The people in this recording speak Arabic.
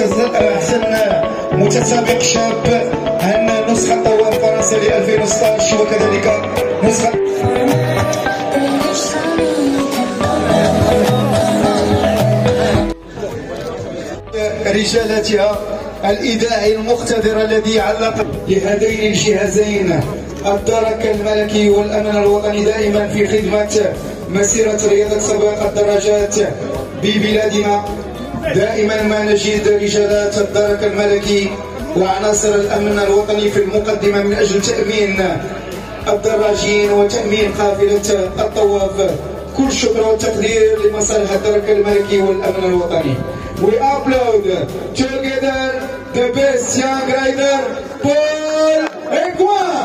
متزن أحسن متسابق شاب. عندنا نسخة طوال فرنسا ل 2016 وكذلك نسخة رجالتها الإذاعي المقتدر الذي علق لهذين الجهازين. الدرك الملكي والأمن الوطني دائما في خدمة مسيرة رياضة سباق الدرجات ببلادنا. دائما ما نجد رجالات الدرك الملكي وعناصر الأمن الوطني في المقدمة من أجل تأمين الدراجين وتأمين قافلة الطواف. كل شكر والتقدير لمصالح الدرك الملكي والأمن الوطني. We upload together the best young rider Paul Egual